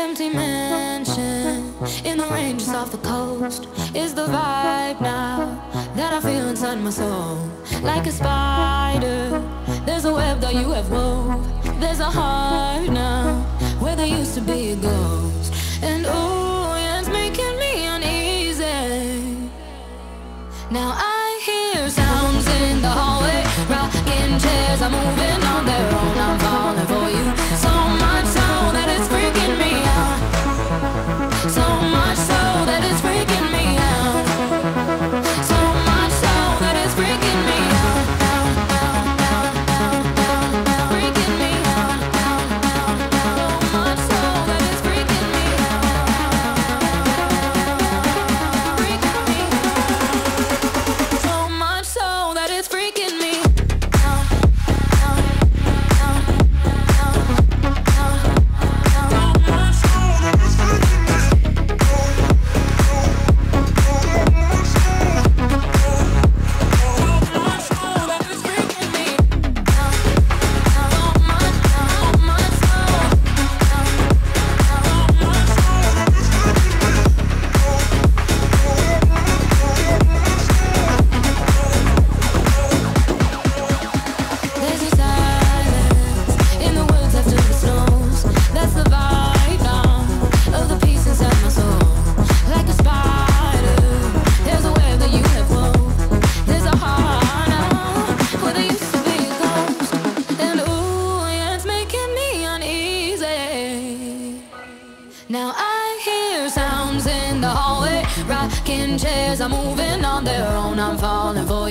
Empty mansion in the ranges off the coast is the vibe now that I feel inside my soul. Like a spider, there's a web that you have wove. There's a heart now where there used to be a ghost. And oh, yeah, it's making me uneasy. Now I hear sounds in the hallway, rocking chairs are moving hear sounds in the hallway, rocking chairs are moving on their own. I'm falling for